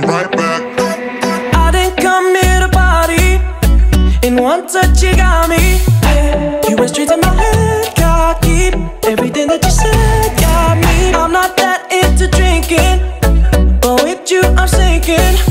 coming right back. I didn't come here to party. In one touch, you got me. You went straight to my head, cocky. Everything that you said got me. I'm not that into drinking, but with you, I'm sinking.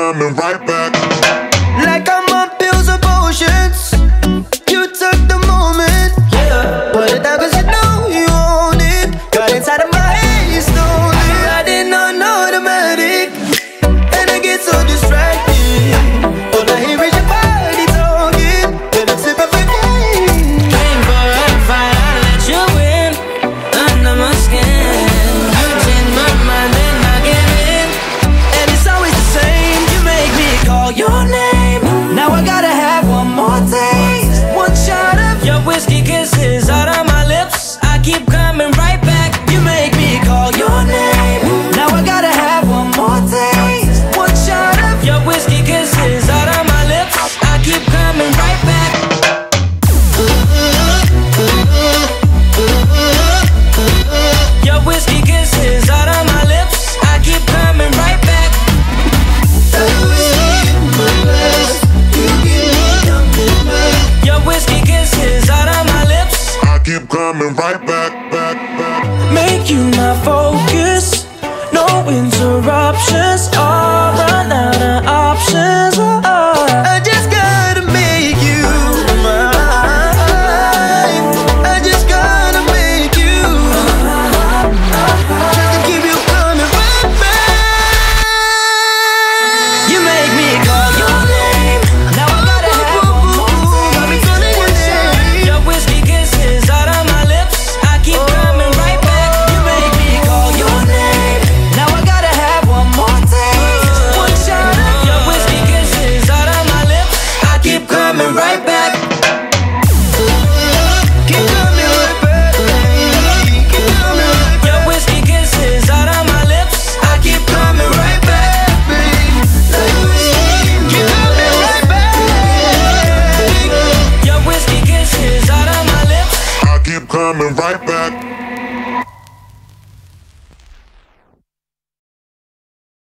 coming right back. keep coming right back, back, back. Make you my focus, no interruptions. coming right back.